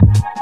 you.